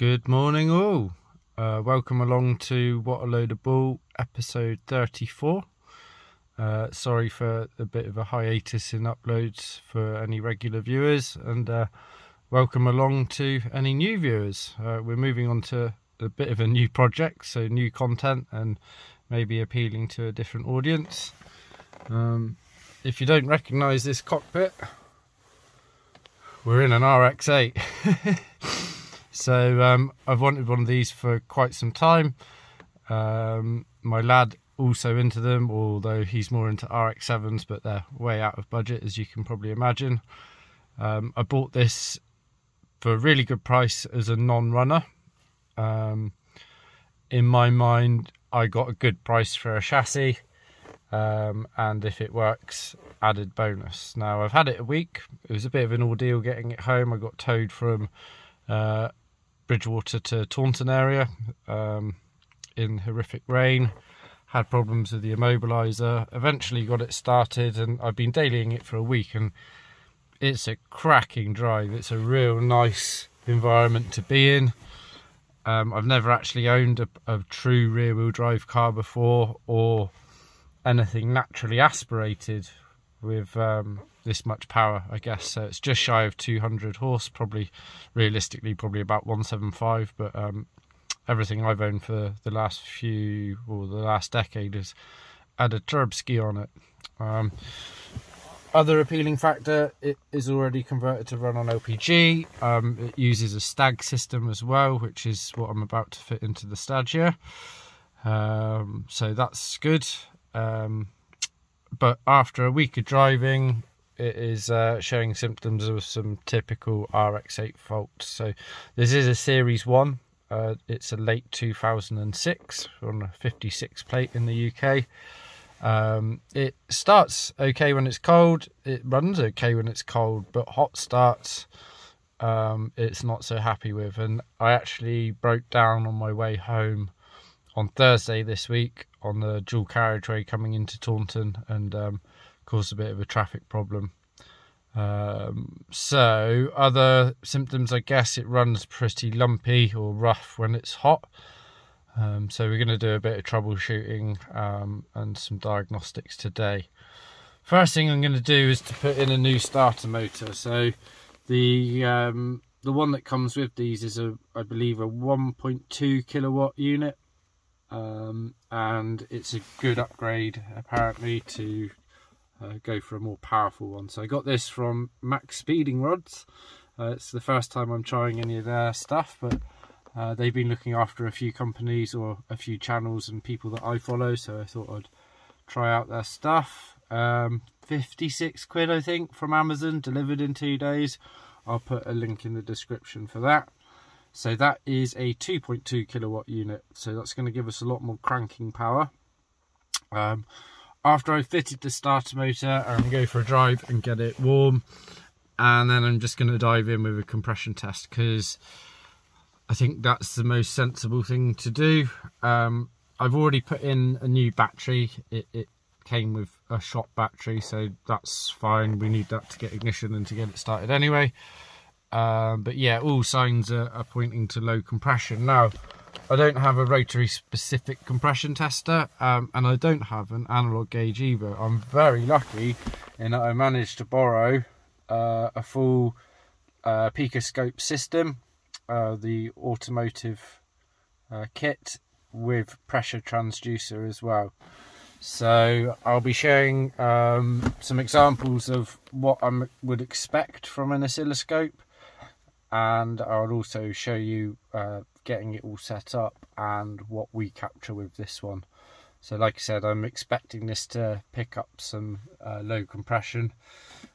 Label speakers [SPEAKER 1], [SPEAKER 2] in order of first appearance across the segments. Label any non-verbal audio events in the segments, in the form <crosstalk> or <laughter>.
[SPEAKER 1] Good morning, all. Uh, welcome along to What a Load of Bull, episode 34. Uh, sorry for a bit of a hiatus in uploads for any regular viewers, and uh, welcome along to any new viewers. Uh, we're moving on to a bit of a new project, so new content and maybe appealing to a different audience. Um, if you don't recognise this cockpit, we're in an RX8. <laughs> So um, I've wanted one of these for quite some time. Um, my lad also into them, although he's more into RX7s, but they're way out of budget, as you can probably imagine. Um, I bought this for a really good price as a non-runner. Um, in my mind, I got a good price for a chassis, um, and if it works, added bonus. Now I've had it a week. It was a bit of an ordeal getting it home. I got towed from uh, Bridgwater to Taunton area um, in horrific rain. Had problems with the immobilizer. Eventually got it started, and I've been dailying it for a week, and it's a cracking drive. It's a real nice environment to be in. Um, I've never actually owned a, a true rear wheel drive car before, or anything naturally aspirated with um, this much power, I guess. So it's just shy of 200 horse, probably realistically, probably about 175. But um, everything I've owned for the last few or the last decade has had a turb ski on it. Um, other appealing factor, it is already converted to run on LPG. Um, it uses a stag system as well, which is what I'm about to fit into the Stagea. Um, so that's good. Um, but after a week of driving, it is uh, showing symptoms of some typical RX8 faults. So this is a Series 1. Uh, it's a late 2006 on a 56 plate in the UK. Um, it starts okay when it's cold. It runs okay when it's cold, but hot starts um, it's not so happy with. And I actually broke down on my way home on Thursday this week on the dual carriageway coming into Taunton and um, caused a bit of a traffic problem. Um, so, other symptoms, I guess it runs pretty lumpy or rough when it's hot. Um, so, we're going to do a bit of troubleshooting um, and some diagnostics today. First thing I'm going to do is to put in a new starter motor. So, the um, the one that comes with these is a, I believe, a 1.2 kilowatt unit um, and it's a good upgrade apparently to uh, go for a more powerful one. So I got this from Maxpeedingrods. Uh, it's the first time I'm trying any of their stuff, but uh, they've been looking after a few companies or a few channels and people that I follow, so I thought I'd try out their stuff. Um, 56 quid, I think, from Amazon, delivered in two days. I'll put a link in the description for that. So that is a 2.2 kilowatt unit. So that's going to give us a lot more cranking power. Um, after I've fitted the starter motor, I'm going to go for a drive and get it warm. And then I'm just going to dive in with a compression test because I think that's the most sensible thing to do. Um, I've already put in a new battery. It, it came with a shot battery, so that's fine. We need that to get ignition and to get it started anyway. Um, but yeah, all signs are, are, pointing to low compression. Now, I don't have a rotary specific compression tester, um, and I don't have an analog gauge either. I'm very lucky in that I managed to borrow uh, a full uh, Picoscope system, uh, the automotive uh, kit with pressure transducer as well. So I'll be sharing um, some examples of what I would expect from an oscilloscope and I'll also show you uh, getting it all set up and what we capture with this one. So like I said, I'm expecting this to pick up some uh, low compression,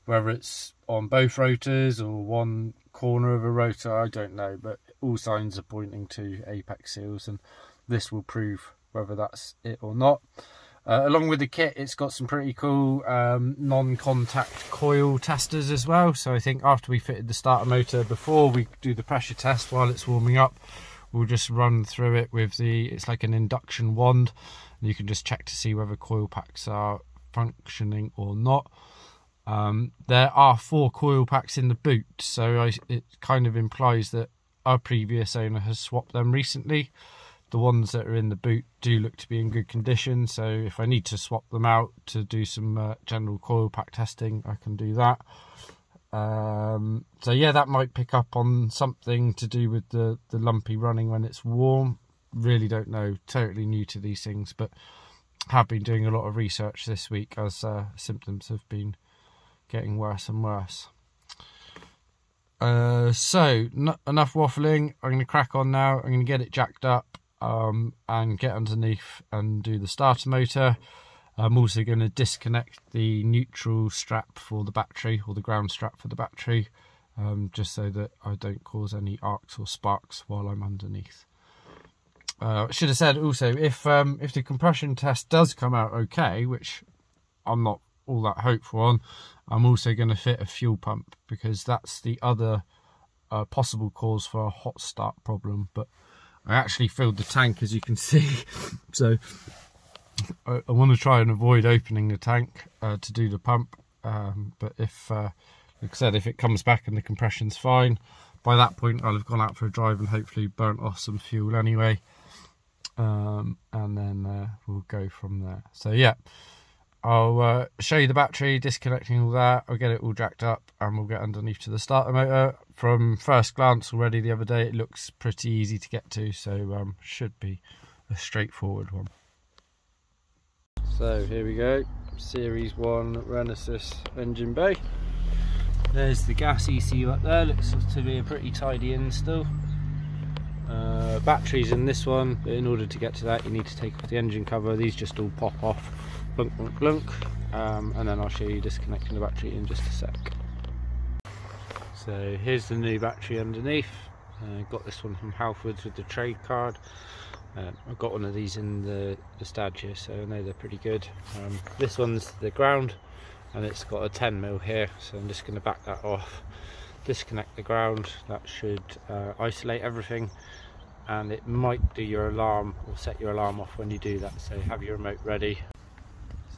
[SPEAKER 1] whether it's on both rotors or one corner of a rotor, I don't know, but all signs are pointing to apex seals and this will prove whether that's it or not. Uh, along with the kit, it's got some pretty cool um, non-contact coil testers as well. So I think after we fitted the starter motor, before we do the pressure test while it's warming up, we'll just run through it with the, it's like an induction wand. And you can just check to see whether coil packs are functioning or not. Um, there are four coil packs in the boot, so I, it kind of implies that our previous owner has swapped them recently. The ones that are in the boot do look to be in good condition, so if I need to swap them out to do some uh, general coil pack testing, I can do that. Um, so yeah, that might pick up on something to do with the, the lumpy running when it's warm. Really don't know, totally new to these things, but have been doing a lot of research this week as uh, symptoms have been getting worse and worse. Uh, so enough waffling. I'm going to crack on now. I'm going to get it jacked up um, and get underneath and do the starter motor. I'm also going to disconnect the neutral strap for the battery or the ground strap for the battery um, just so that I don't cause any arcs or sparks while I'm underneath. Uh, I should have said also if um, if the compression test does come out okay, which I'm not all that hopeful on, I'm also going to fit a fuel pump because that's the other uh, possible cause for a hot start problem. But I actually filled the tank as you can <laughs> see, so I, I want to try and avoid opening the tank uh, to do the pump. Um, but if, uh, like I said, if it comes back and the compression's fine, by that point I'll have gone out for a drive and hopefully burnt off some fuel anyway. Um, and then uh, we'll go from there. So yeah, I'll uh, show you the battery, disconnecting all that. I'll get it all jacked up and we'll get underneath to the starter motor. From first glance already the other day, it looks pretty easy to get to, so um, should be a straightforward one. So here we go, Series 1 Renesis engine bay. There's the gas ECU up there, looks to be a pretty tidy install. Uh, batteries in this one, but in order to get to that you need to take off the engine cover. These just all pop off, blunk blunk blunk, um, and then I'll show you disconnecting the battery in just a sec. So here's the new battery underneath. Uh, got this one from Halfords with the trade card. Um, I've got one of these in the, the so I know they're pretty good. Um, this one's the ground, and it's got a 10 mil here, so I'm just going to back that off, disconnect the ground. That should uh, isolate everything, and it might do your alarm or set your alarm off when you do that. So have your remote ready.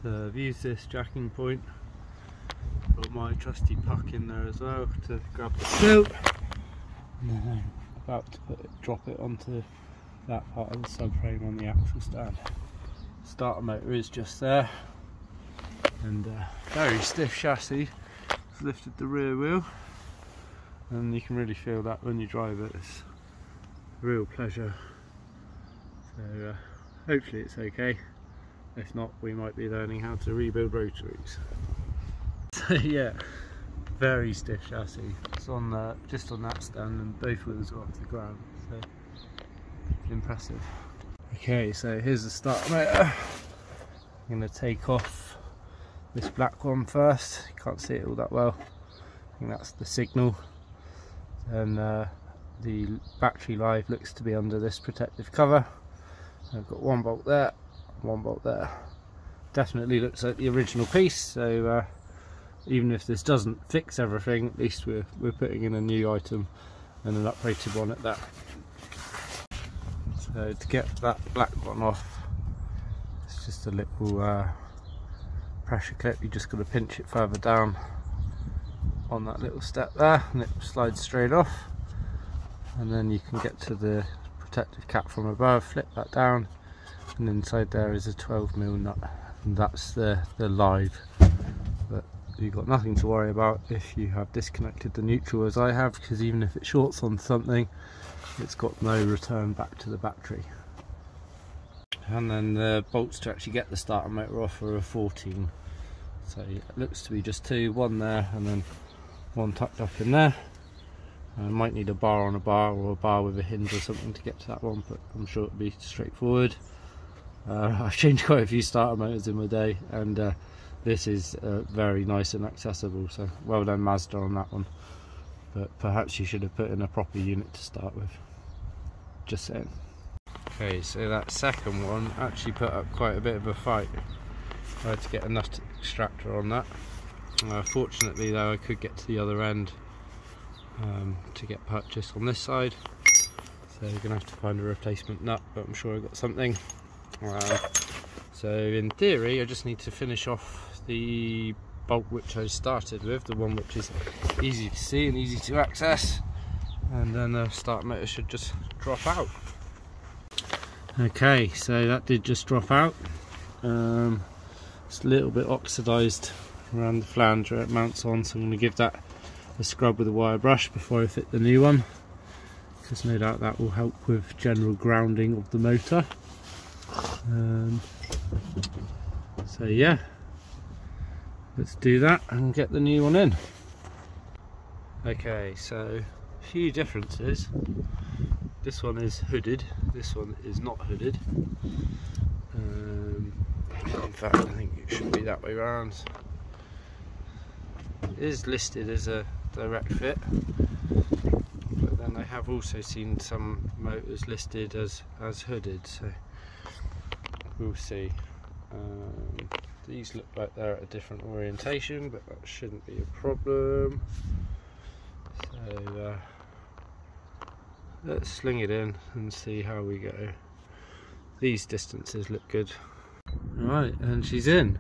[SPEAKER 1] So I've used this jacking point. Got my trusty puck in there as well to grab the tilt. And then I'm about to put it, drop it onto that part of the subframe on the axle stand. Starter motor is just there and uh, very stiff chassis. It's lifted the rear wheel and you can really feel that when you drive it. It's a real pleasure. So uh, hopefully it's okay. If not, we might be learning how to rebuild rotaries. <laughs> So yeah, very stiff chassis. It's on the, just on that stand and both wheels are off the ground. So impressive. Okay, so here's the start motor. I'm going to take off this black one first. Can't see it all that well. I think that's the signal. And uh, the battery live looks to be under this protective cover. I've got one bolt there, one bolt there. Definitely looks like the original piece, so uh, even if this doesn't fix everything, at least we're, we're putting in a new item and an upgraded one at that. So to get that black one off, it's just a little uh, pressure clip. You just got to pinch it further down on that little step there, and it slides straight off. And then you can get to the protective cap from above, flip that down, and inside there is a 12mm nut, and that's the the live. But you've got nothing to worry about if you have disconnected the neutral as I have, because even if it shorts on something, it's got no return back to the battery. And then the bolts to actually get the starter motor off are a 14 so it looks to be just two one there and then one tucked up in there. I might need a bar on a bar or a bar with a hinge or something to get to that one but I'm sure it'll be straightforward uh, <laughs> I've changed quite a few starter motors in my day and uh, this is uh, very nice and accessible so well done Mazda on that one but perhaps you should have put in a proper unit to start with just saying. Okay, so that second one actually put up quite a bit of a fight. I had to get a nut extractor on that. Uh, fortunately though I could get to the other end um, to get purchased on this side. So you're to have to find a replacement nut, but I'm sure I've got something. Uh, so in theory I just need to finish off the bolt which I started with, the one which is easy to see and easy to access and then the start motor should just drop out. Okay, so that did just drop out. Um, it's a little bit oxidised around the flanger it mounts on, so I'm going to give that a scrub with a wire brush before I fit the new one, because no doubt that will help with general grounding of the motor. Um, so yeah, let's do that and get the new one in. Okay, so a few differences. This one is hooded, this one is not hooded. Um, in fact, I think it should be that way around. It is listed as a direct fit, but then I have also seen some motors listed as, as hooded, so we'll see. Um, these look like they're at a different orientation, but that shouldn't be a problem. So uh, let's sling it in and see how we go. These distances look good. Right, and she's in.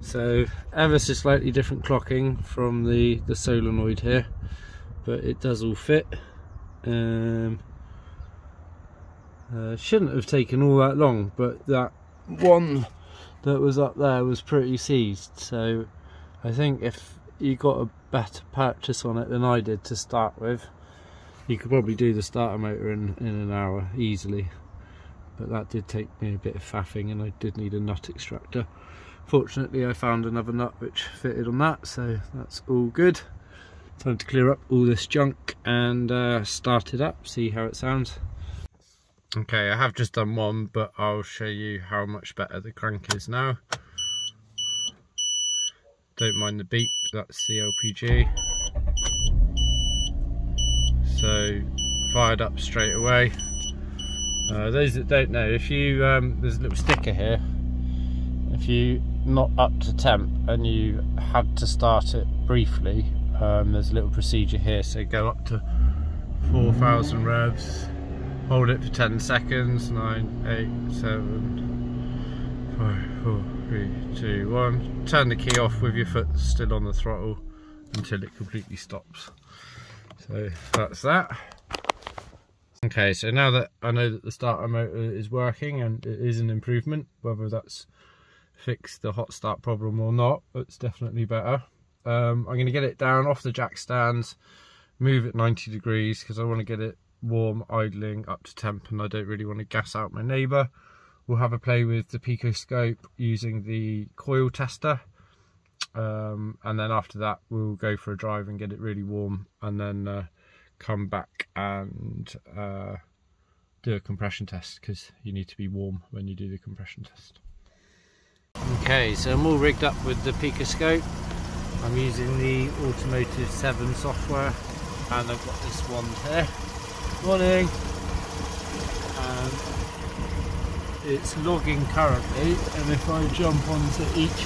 [SPEAKER 1] So ever so slightly different clocking from the, the solenoid here, but it does all fit. Um, uh, shouldn't have taken all that long, but that one that was up there was pretty seized. So I think if you got a better purchase on it than I did to start with, you could probably do the starter motor in, in an hour easily. But that did take me a bit of faffing and I did need a nut extractor. Fortunately I found another nut which fitted on that, so that's all good. Time to clear up all this junk and uh, start it up, see how it sounds. Okay, I have just done one, but I'll show you how much better the crank is now. Don't mind the beep, that's the LPG. So, fired up straight away. Uh, those that don't know, if you, um, there's a little sticker here. If you not up to temp and you had to start it briefly, um, there's a little procedure here. So go up to 4,000 revs, hold it for 10 seconds, 9, 8, 7, 5, 4, 3, 2, 1. Turn the key off with your foot still on the throttle until it completely stops. So that's that. Okay, so now that I know that the starter motor is working and it is an improvement, whether that's fixed the hot start problem or not, it's definitely better. Um, I'm going to get it down off the jack stands, move it 90 degrees because I want to get it warm idling up to temp and I don't really want to gas out my neighbour. We'll have a play with the Picoscope using the coil tester um, and then after that we'll go for a drive and get it really warm and then uh, come back and uh, do a compression test because you need to be warm when you do the compression test. Okay, so I'm all rigged up with the Picoscope. I'm using the Automotive 7 software and I've got this one here. Morning! Um, it's logging currently and if I jump onto each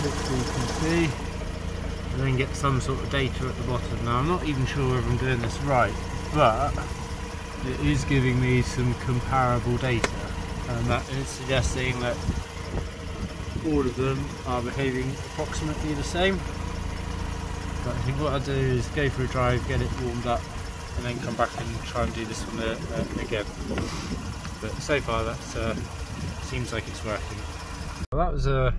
[SPEAKER 1] hopefully you can see, and then get some sort of data at the bottom. Now I'm not even sure whether I'm doing this right, but it is giving me some comparable data and that is suggesting that all of them are behaving approximately the same. But I think what I'll do is go for a drive, get it warmed up and then come back and try and do this one uh, uh, again. But so far that uh, seems like it's working. Well, that was a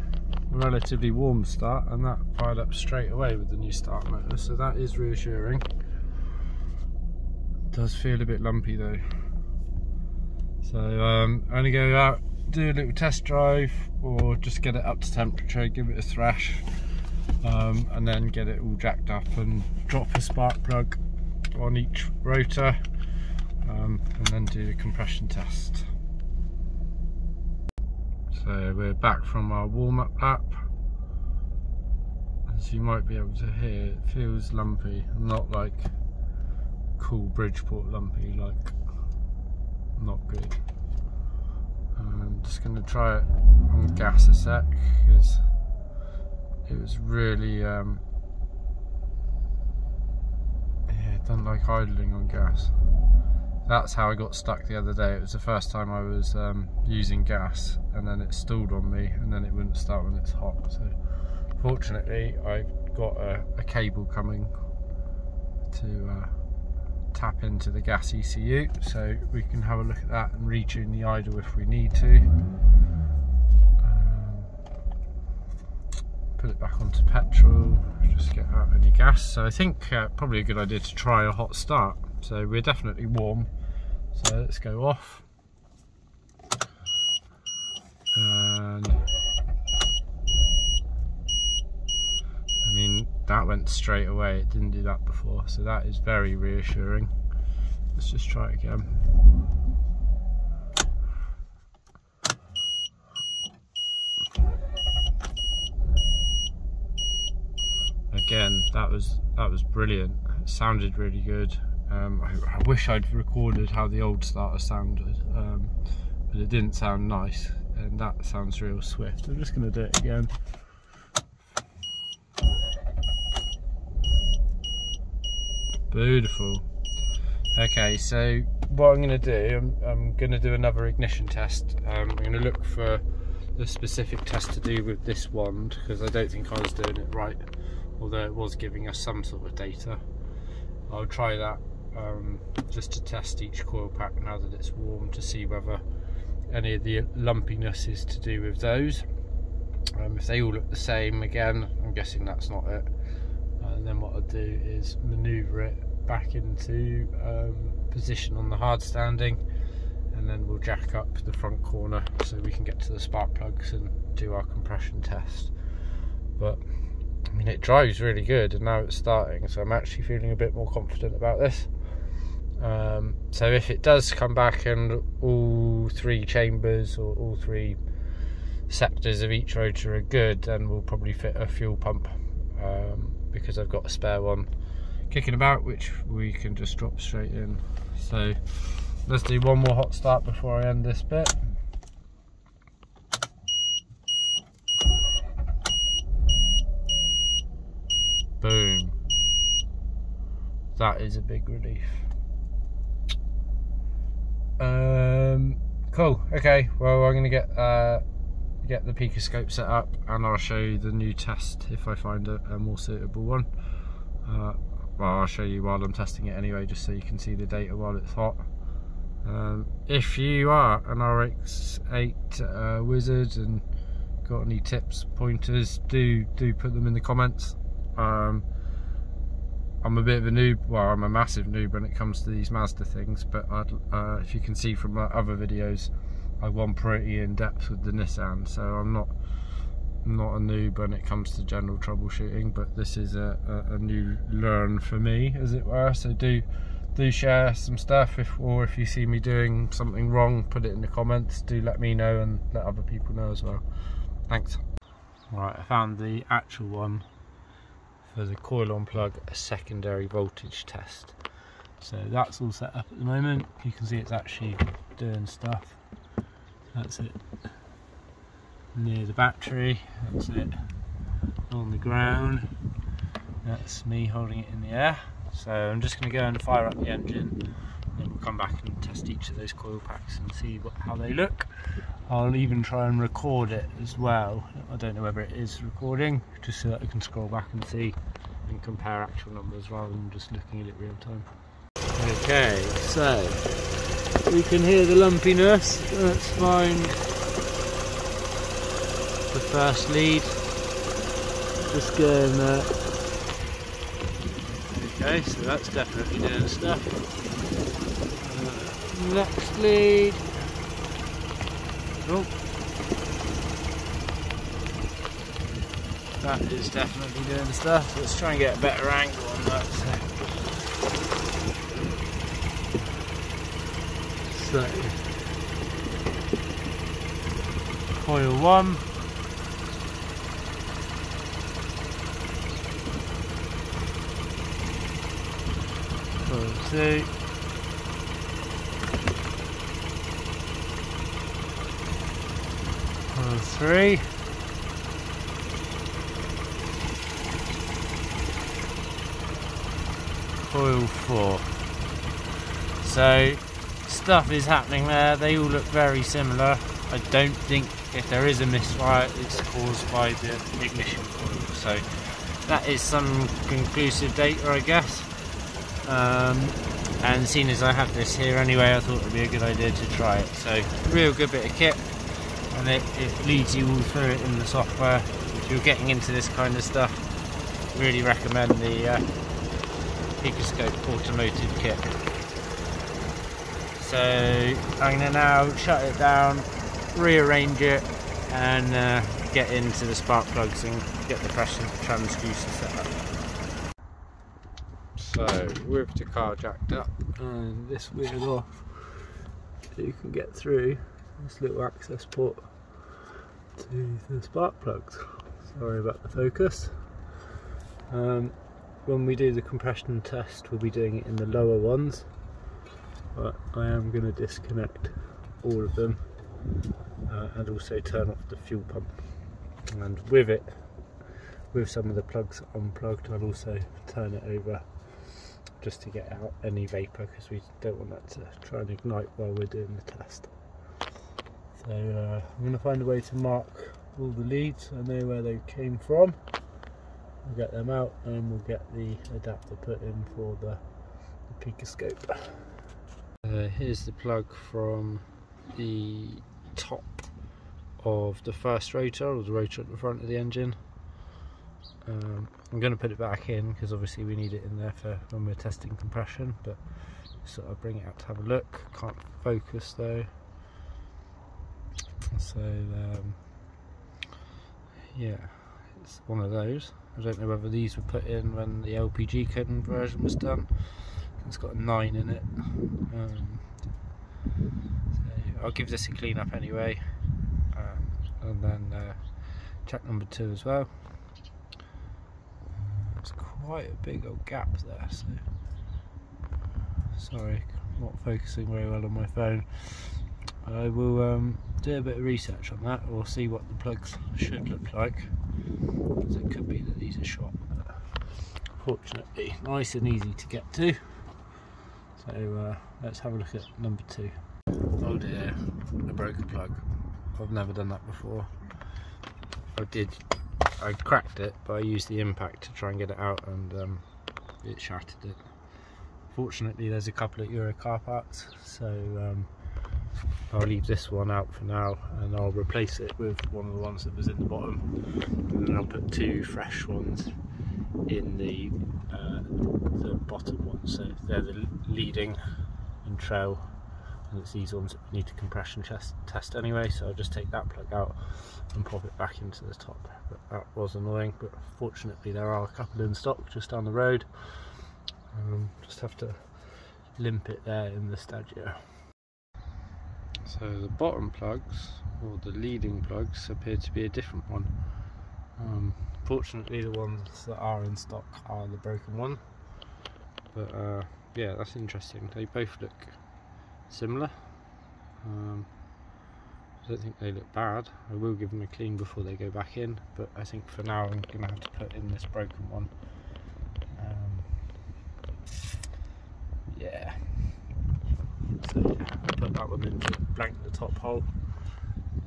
[SPEAKER 1] relatively warm start and that fired up straight away with the new start motor so that is reassuring. Does feel a bit lumpy though. So um, I'm to go out, do a little test drive or just get it up to temperature, give it a thrash um, and then get it all jacked up and drop a spark plug on each rotor um, and then do the compression test. So we're back from our warm-up lap. As you might be able to hear, it feels lumpy, not like cool Bridgeport lumpy, like not good. I'm just going to try it on gas a sec because it was really um, yeah, don't like idling on gas. That's how I got stuck the other day. It was the first time I was um, using gas and then it stalled on me and then it wouldn't start when it's hot. So fortunately I've got a, a cable coming to uh, tap into the gas ECU so we can have a look at that and retune the idle if we need to. Um, put it back onto petrol, just get out any gas. So I think uh, probably a good idea to try a hot start. So we're definitely warm. So let's go off. And I mean, that went straight away. It didn't do that before. So that is very reassuring. Let's just try it again. Again, that was that was brilliant. It sounded really good. Um, I, I, wish I'd recorded how the old starter sounded, um, but it didn't sound nice, and that sounds real swift. I'm just going to do it again. Beautiful. Okay, so what I'm going to do, I'm, I'm going to do another ignition test. Um, I'm going to look for the specific test to do with this wand because I don't think I was doing it right, although it was giving us some sort of data. I'll try that um, just to test each coil pack now that it's warm to see whether any of the lumpiness is to do with those. Um, if they all look the same again, I'm guessing that's not it. And then what I'll do is manoeuvre it back into um, position on the hard standing and then we'll jack up the front corner so we can get to the spark plugs and do our compression test but I mean it drives really good and now it's starting so I'm actually feeling a bit more confident about this. Um, so if it does come back and all three chambers or all three sectors of each rotor are good then we'll probably fit a fuel pump um, because I've got a spare one kicking about which we can just drop straight in. So let's do one more hot start before I end this bit boom. That is a big relief. Um cool. Okay well I'm gonna get uh get the Picoscope set up and I'll show you the new test if I find a, a more suitable one. Uh, well I'll show you while I'm testing it anyway just so you can see the data while it's hot. Um, if you are an RX8 uh, wizard and got any tips pointers do do put them in the comments um, I'm a bit of a noob well I'm a massive noob when it comes to these Mazda things but uh, if you can see from my other videos I've gone pretty in depth with the Nissan so I'm not not a noob when it comes to general troubleshooting but this is a, a, a, new learn for me as it were. So do do share some stuff if or if you see me doing something wrong put it in the comments. Do let me know and let other people know as well. Thanks. Right I found the actual one for the coil on plug a secondary voltage test. So that's all set up at the moment. You can see it's actually doing stuff. That's it. Near the battery. That's it. On the ground. That's me holding it in the air. So I'm just going to go and fire up the engine. And then we'll come back and test each of those coil packs and see what, how they look I'll even try and record it as well I don't know whether it is recording just so that I can scroll back and see and compare actual numbers rather than just looking at it real time okay so we can hear the lumpiness let's find the first lead. Just going there. Okay, so that's definitely doing stuff. Uh, next lead. Oh. That is definitely doing stuff. Let's try and get a better angle on that. So, coil one. two. Coil three. Coil four. So stuff is happening there. They all look very similar. I don't think if there is a misfire it's caused by the ignition coil. So that is some conclusive data I guess. Um, and seeing as I have this here anyway, I thought it would be a good idea to try it. So, real good bit of kit, and it, it leads you all through it in the software. If you're getting into this kind of stuff, really recommend the uh, Picoscope automotive kit. So I'm going to now shut it down, rearrange it and uh, get into the spark plugs and get the pressure transducer set up. So with the car jacked up and this wheel off, so you can get through this little access port to the spark plugs. Sorry about the focus. Um, when we do the compression test we'll be doing it in the lower ones but I am going to disconnect all of them uh, and also turn off the fuel pump and with it with some of the plugs unplugged I'll also turn it over just to get out any vapour because we don't want that to try and ignite while we're doing the test so uh, I'm going to find a way to mark all the leads I know where they came from we'll get them out and we'll get the adapter put in for the, the Picoscope uh, here's the plug from the top of the first rotor, or the rotor at the front of the engine. Um, I'm going to put it back in because obviously we need it in there for when we're testing compression, but sort of bring it out to have a look. Can't focus though. So um, yeah, it's one of those. I don't know whether these were put in when the LPG conversion was done. It's got a 9 in it. Um, so I'll give this a clean up anyway. Um, and then uh, check number 2 as well. It's quite a big old gap there, so sorry, not focusing very well on my phone. I will um, do a bit of research on that. We'll see what the plugs should look like. Because it could be that these are shot. Fortunately, nice and easy to get to. So uh, let's have a look at number two. Oh dear, I broke a plug. I've never done that before. I did, I cracked it, but I used the impact to try and get it out and um, it shattered it. Fortunately there's a couple at Euro car parts, so um, I'll leave this one out for now and I'll replace it with one of the ones that was in the bottom. And then I'll put two fresh ones in the uh, the bottom one. So they're the leading and trail and it's these ones that need to compression test, test anyway. So I'll just take that plug out and pop it back into the top. But that was annoying but fortunately there are a couple in stock just down the road. Um, just have to limp it there in the Stagea so the bottom plugs, or the leading plugs, appear to be a different one. Um, fortunately the ones that are in stock are the broken one. But uh, yeah, that's interesting. They both look similar. Um, I don't think they look bad. I will give them a clean before they go back in, but I think for now I'm going to have to put in this broken one. Um, yeah, so I put that one in to blank the top hole.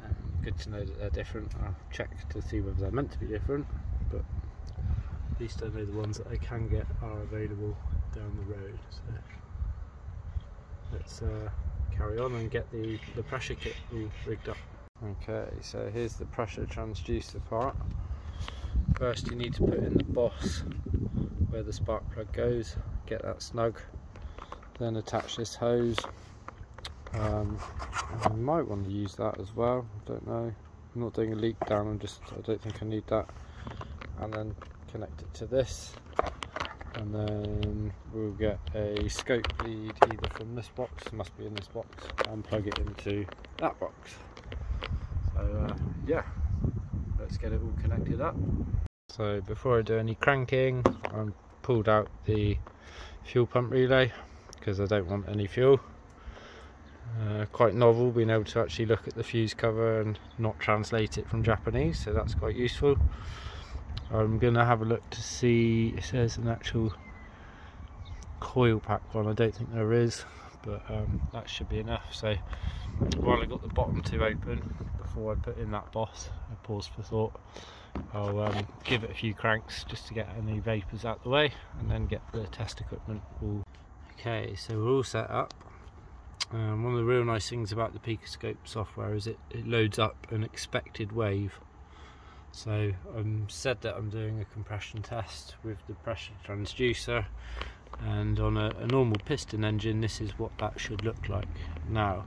[SPEAKER 1] Um, good to know that they're different. I'll check to see whether they're meant to be different, but at least I know the ones that I can get are available down the road. So let's uh, carry on and get the, the pressure kit all rigged up. Okay, so here's the pressure transducer part. First you need to put in the boss where the spark plug goes, get that snug then attach this hose um, I might want to use that as well I don't know. I'm not doing a leak down I'm just I don't think I need that. And then connect it to this. And then we'll get a scope lead either from this box must be in this box and plug it into that box. So uh, yeah let's get it all connected up. So before I do any cranking I pulled out the fuel pump relay because I don't want any fuel. Uh, quite novel being able to actually look at the fuse cover and not translate it from Japanese, so that's quite useful. I'm going to have a look to see, if there's an actual coil pack one, I don't think there is, but um, that should be enough. So while I got the bottom two open, before I put in that boss, I paused for thought, I'll um, give it a few cranks just to get any vapours out the way and then get the test equipment all okay so we're all set up um, one of the real nice things about the Picoscope software is it, it loads up an expected wave. So I'm said that I'm doing a compression test with the pressure transducer and on a, a normal piston engine this is what that should look like. Now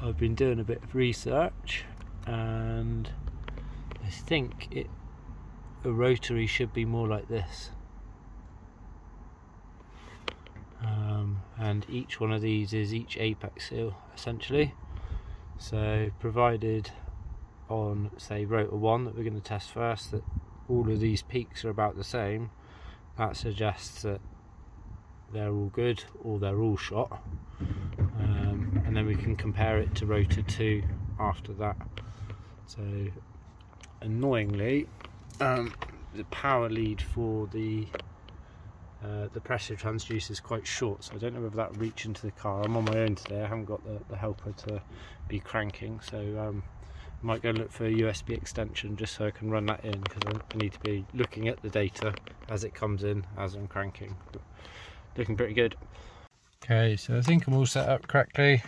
[SPEAKER 1] I've been doing a bit of research and I think it a rotary should be more like this um, and each one of these is each apex seal essentially. So provided on say rotor 1 that we're going to test first that all of these peaks are about the same that suggests that they're all good or they're all shot. Um, and then we can compare it to rotor 2 after that. So annoyingly um, the power lead for the uh, the pressure transducer is quite short so I don't know whether that reach into the car. I'm on my own today. I haven't got the, the helper to be cranking so um, I might go look for a USB extension just so I can run that in because I need to be looking at the data as it comes in as I'm cranking. But looking pretty good. Okay so I think I'm all set up correctly.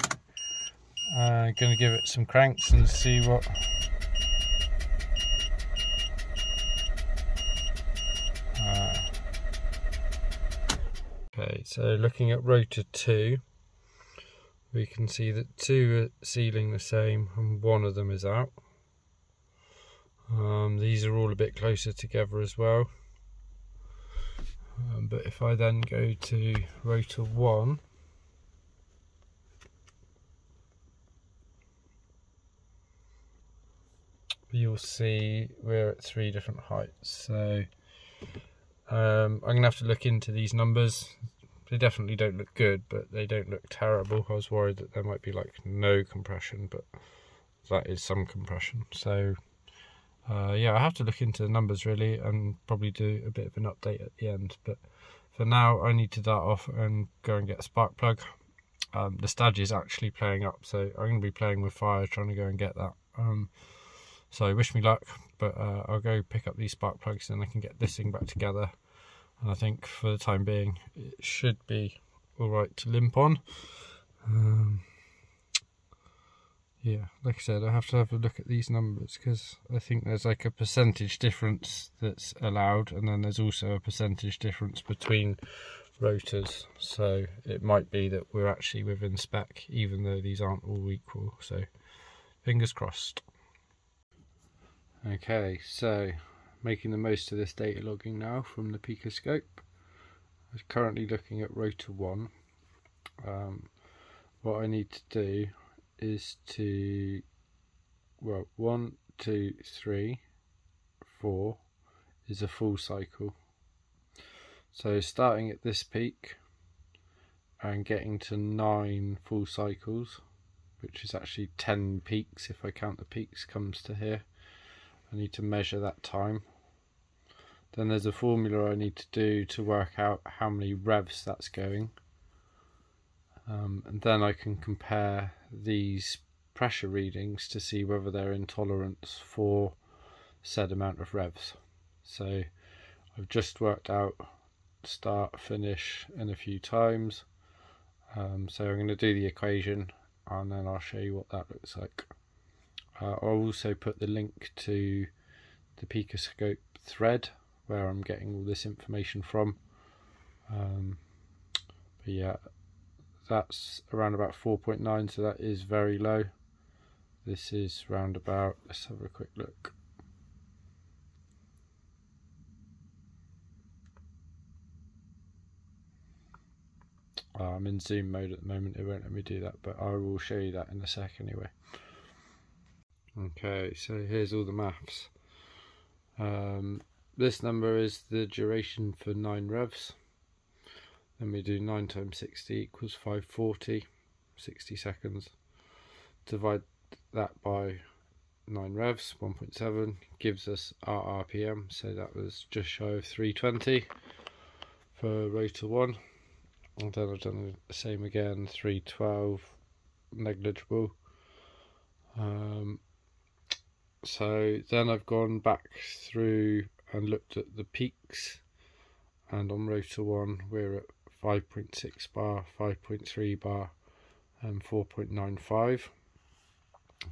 [SPEAKER 1] I'm uh, going to give it some cranks and see what Okay, so looking at rotor 2, we can see that two are sealing the same and one of them is out. Um, these are all a bit closer together as well. Um, but if I then go to rotor 1, you'll see we're at three different heights. So um, I'm going to have to look into these numbers. They definitely don't look good, but they don't look terrible. I was worried that there might be like no compression, but that is some compression. So uh, yeah, I have to look into the numbers really and probably do a bit of an update at the end. But for now, I need to dart off and go and get a spark plug. Um, the Stagea is actually playing up, so I'm going to be playing with fire, trying to go and get that. Um, so wish me luck, but uh, I'll go pick up these spark plugs and I can get this thing back together. And I think for the time being, it should be alright to limp on. Um, yeah, like I said, I have to have a look at these numbers because I think there's like a percentage difference that's allowed, and then there's also a percentage difference between rotors. So it might be that we're actually within spec, even though these aren't all equal. So fingers crossed. Okay, so making the most of this data logging now from the Picoscope. I'm currently looking at rotor 1. Um, what I need to do is to, well, one, two, three, four is a full cycle. So starting at this peak and getting to 9 full cycles, which is actually 10 peaks if I count the peaks, comes to here. I need to measure that time. Then there's a formula I need to do to work out how many revs that's going. Um, and then I can compare these pressure readings to see whether they're in tolerance for said amount of revs. So I've just worked out start, finish in a few times. Um, so I'm going to do the equation and then I'll show you what that looks like. Uh, I'll also put the link to the Picoscope thread where I'm getting all this information from. Um, but yeah, that's around about 4.9, so that is very low. This is round about, let's have a quick look. Oh, I'm in zoom mode at the moment, it won't let me do that, but I will show you that in a sec anyway. Okay, so here's all the maths. Um, this number is the duration for 9 revs. Then we do 9 times 60 equals 540, 60 seconds. Divide that by 9 revs, 1.7, gives us our RPM, so that was just shy of 320 for rotor 1. And then I've done the same again, 312, negligible. Um, so then I've gone back through and looked at the peaks. And on rotor 1 we're at 5.6 bar, 5.3 bar and 4.95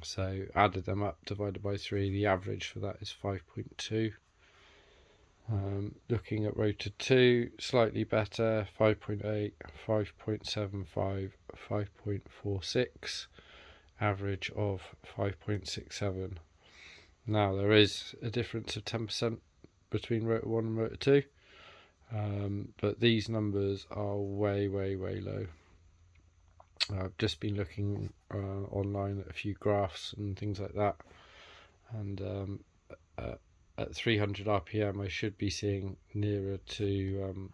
[SPEAKER 1] so added them up divided by 3 the average for that is 5.2 um, looking at rotor 2 slightly better 5.8 5.75 5.46 average of 5.67 now there is a difference of 10% between rotor 1 and rotor 2 um, but these numbers are way way way low. I've just been looking uh, online at a few graphs and things like that and um, uh, at 300 rpm I should be seeing nearer to um,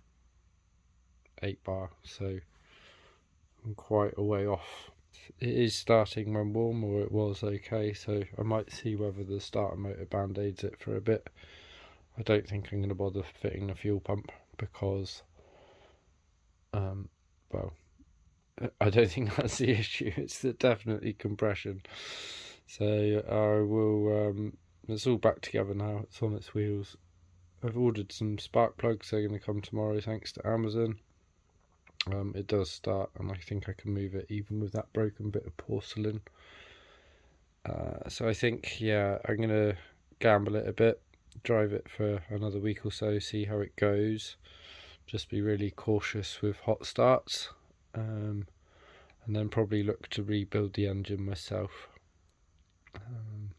[SPEAKER 1] 8 bar so I'm quite a way off it is starting when warm or it was okay so I might see whether the starter motor band-aids it for a bit. I don't think I'm going to bother fitting the fuel pump because um, well I don't think <laughs> that's the issue it's the definitely compression. So I will um, it's all back together now it's on its wheels. I've ordered some spark plugs they're going to come tomorrow thanks to Amazon um, it does start and I think I can move it even with that broken bit of porcelain. Uh, so I think yeah I'm gonna gamble it a bit drive it for another week or so see how it goes. Just be really cautious with hot starts um, and then probably look to rebuild the engine myself. Um,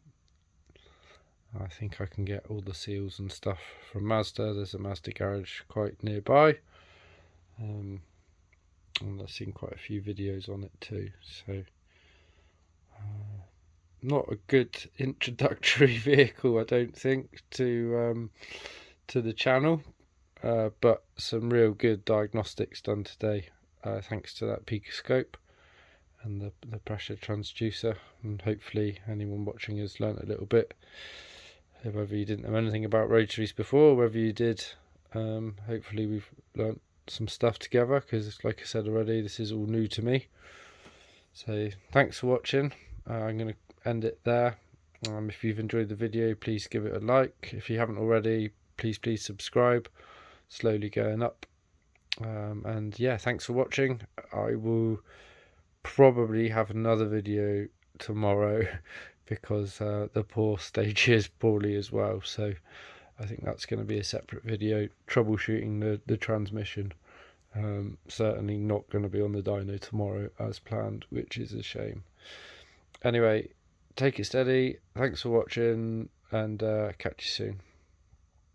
[SPEAKER 1] I think I can get all the seals and stuff from Mazda. There's a Mazda garage quite nearby. Um, and I've seen quite a few videos on it too. So, uh, not a good <laughs> introductory <laughs> vehicle, I don't think, to um, to the channel, uh, but some real good diagnostics done today, uh, thanks to that Picoscope and the the pressure transducer, and hopefully anyone watching has learnt a little bit. Whether you didn't know anything about rotaries before, whether you did, um, hopefully we've learnt some stuff together because like I said already this is all new to me. So thanks for watching. Uh, I'm going to end it there. Um, if you've enjoyed the video please give it a like. If you haven't already please please subscribe. Slowly going up. Um, and yeah thanks for watching. I will probably have another video tomorrow <laughs> because uh, the poor Stagea is poorly as well. So I think that's going to be a separate video troubleshooting the, the transmission. Um, certainly not going to be on the dyno tomorrow as planned, which is a shame. Anyway, take it steady. Thanks for watching and uh, catch you soon.